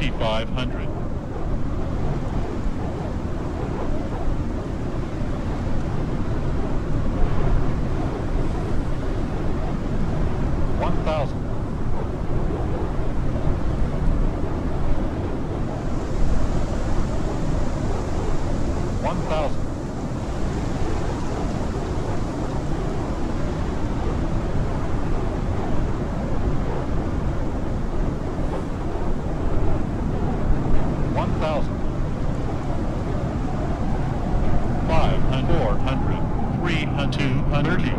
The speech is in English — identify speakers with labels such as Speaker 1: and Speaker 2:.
Speaker 1: 5500. One thousand. One thousand. thousand. Five, four hundred, three, two, hundred.